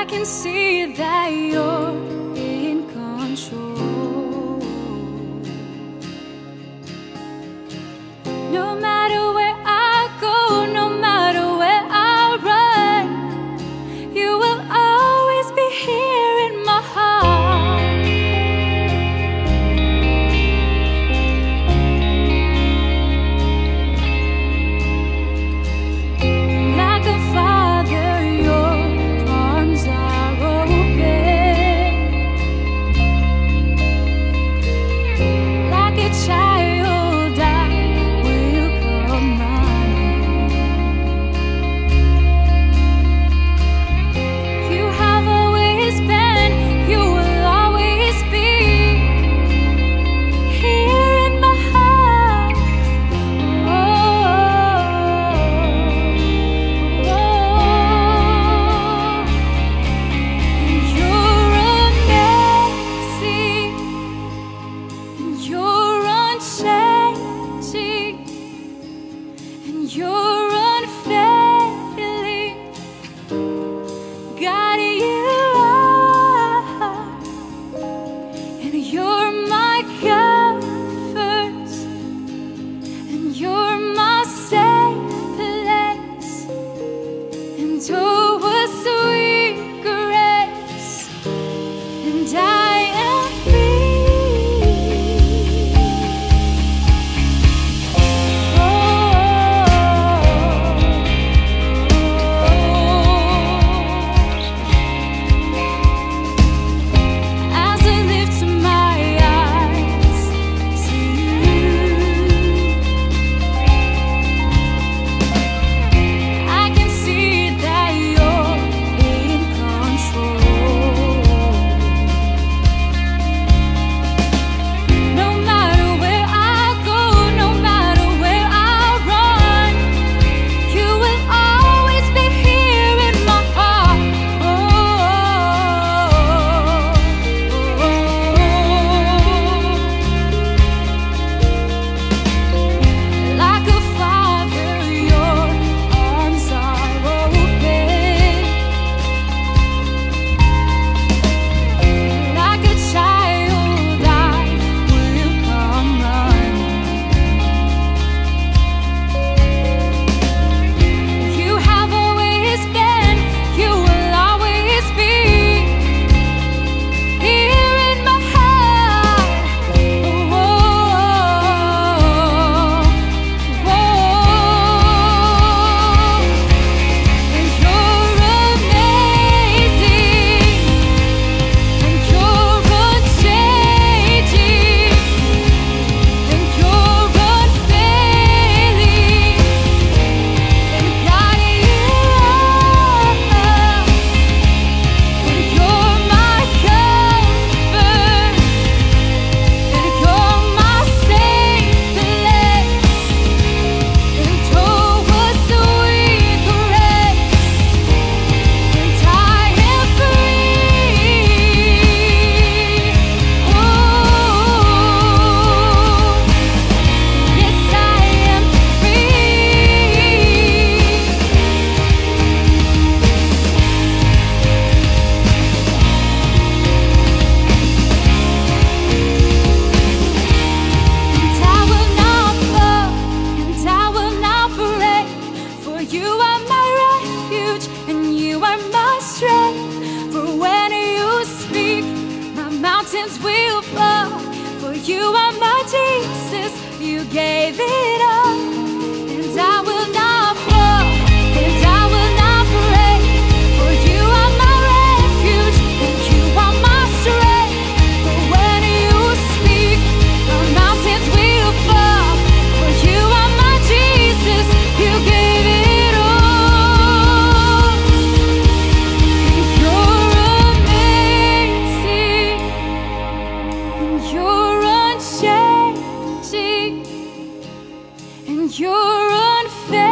I can see that you're in control. and you're my you are my Jesus, you gave it. you're unfair.